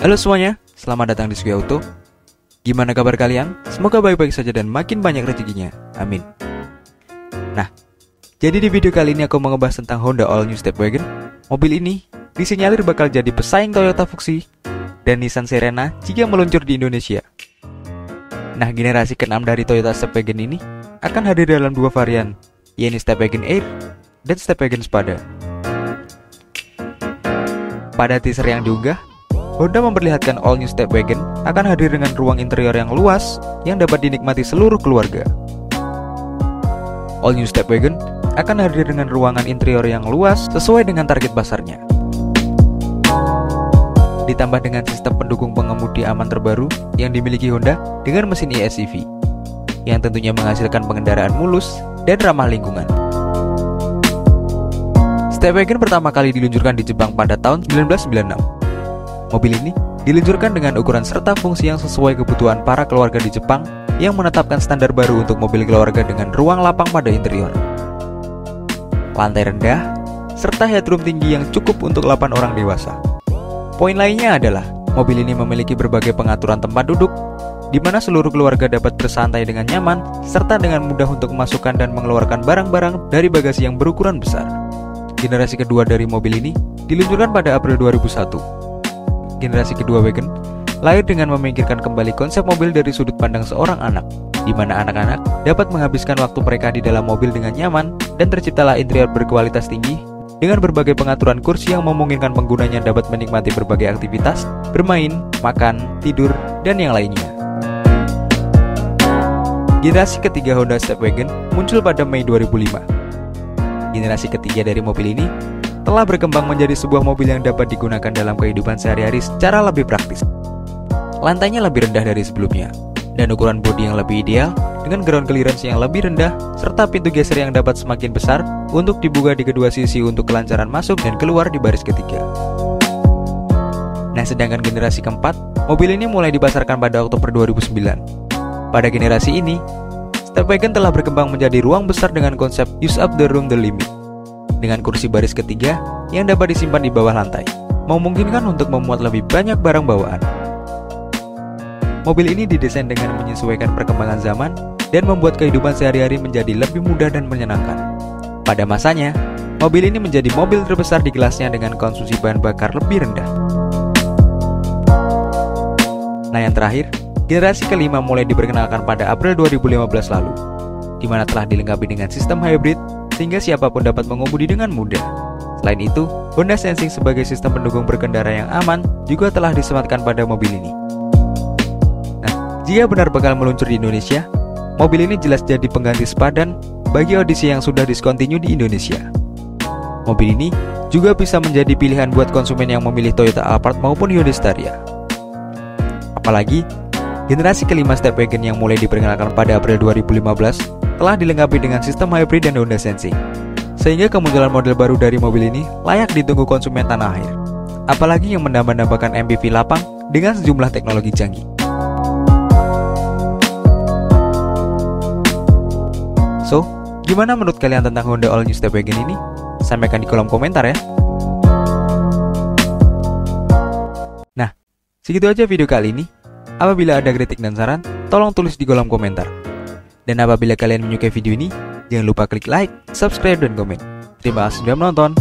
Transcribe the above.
Halo semuanya, selamat datang di Sugi Auto. Gimana kabar kalian? Semoga baik-baik saja dan makin banyak rezekinya. Amin. Nah, jadi di video kali ini aku mau ngebahas tentang Honda All New Stepwagon. Mobil ini disinyalir bakal jadi pesaing Toyota Fuxi dan Nissan Serena jika meluncur di Indonesia. Nah, generasi ke-6 dari Toyota Stepwagon ini akan hadir dalam dua varian, yaitu Stepwagon Air dan Stepwagon Spada. Pada teaser yang diunggah, Honda memperlihatkan all new Stepwagon akan hadir dengan ruang interior yang luas yang dapat dinikmati seluruh keluarga. All new Stepwagon akan hadir dengan ruangan interior yang luas sesuai dengan target pasarnya. Ditambah dengan sistem pendukung pengemudi aman terbaru yang dimiliki Honda dengan mesin e-SCV, yang tentunya menghasilkan pengendaraan mulus dan ramah lingkungan. Stepwagon pertama kali diluncurkan di Jepang pada tahun 1996. Mobil ini diluncurkan dengan ukuran serta fungsi yang sesuai kebutuhan para keluarga di Jepang yang menetapkan standar baru untuk mobil keluarga dengan ruang lapang pada interior. Lantai rendah, serta headroom tinggi yang cukup untuk 8 orang dewasa. Poin lainnya adalah, mobil ini memiliki berbagai pengaturan tempat duduk, di mana seluruh keluarga dapat bersantai dengan nyaman, serta dengan mudah untuk memasukkan dan mengeluarkan barang-barang dari bagasi yang berukuran besar generasi kedua dari mobil ini diluncurkan pada April 2001. Generasi kedua wagon lahir dengan memikirkan kembali konsep mobil dari sudut pandang seorang anak, di mana anak-anak dapat menghabiskan waktu mereka di dalam mobil dengan nyaman dan terciptalah interior berkualitas tinggi dengan berbagai pengaturan kursi yang memungkinkan penggunanya dapat menikmati berbagai aktivitas, bermain, makan, tidur, dan yang lainnya. Generasi ketiga Honda Stepwagon muncul pada Mei 2005 generasi ketiga dari mobil ini telah berkembang menjadi sebuah mobil yang dapat digunakan dalam kehidupan sehari-hari secara lebih praktis. Lantainya lebih rendah dari sebelumnya, dan ukuran bodi yang lebih ideal dengan ground clearance yang lebih rendah, serta pintu geser yang dapat semakin besar untuk dibuka di kedua sisi untuk kelancaran masuk dan keluar di baris ketiga. Nah, sedangkan generasi keempat, mobil ini mulai dipasarkan pada Oktober 2009. Pada generasi ini, Stepwagon telah berkembang menjadi ruang besar dengan konsep use up the room the limit. Dengan kursi baris ketiga yang dapat disimpan di bawah lantai, memungkinkan untuk memuat lebih banyak barang bawaan. Mobil ini didesain dengan menyesuaikan perkembangan zaman dan membuat kehidupan sehari-hari menjadi lebih mudah dan menyenangkan. Pada masanya, mobil ini menjadi mobil terbesar di kelasnya dengan konsumsi bahan bakar lebih rendah. Nah yang terakhir, Generasi kelima mulai diperkenalkan pada April 2015 lalu, di mana telah dilengkapi dengan sistem hybrid sehingga siapa pun dapat mengemudi dengan mudah. Selain itu, Honda Sensing sebagai sistem pendukung berkendara yang aman juga telah disematkan pada mobil ini. Nah, jika benar bakal meluncur di Indonesia, mobil ini jelas jadi pengganti sepadan bagi Odyssey yang sudah diskontinu di Indonesia. Mobil ini juga bisa menjadi pilihan buat konsumen yang memilih Toyota Alphard maupun Hyundai Staria. Apalagi Generasi kelima Stepwagon yang mulai diperkenalkan pada April 2015 telah dilengkapi dengan sistem hybrid dan Honda Sensing. Sehingga kemunculan model baru dari mobil ini layak ditunggu konsumen tanah air. Apalagi yang menambah-nambahkan MPV lapang dengan sejumlah teknologi canggih. So, gimana menurut kalian tentang Honda All New Stepwagon ini? Sampaikan di kolom komentar ya. Nah, segitu aja video kali ini. Apabila ada kritik dan saran, tolong tulis di kolom komentar. Dan apabila kalian menyukai video ini, jangan lupa klik like, subscribe, dan komen. Terima kasih sudah menonton.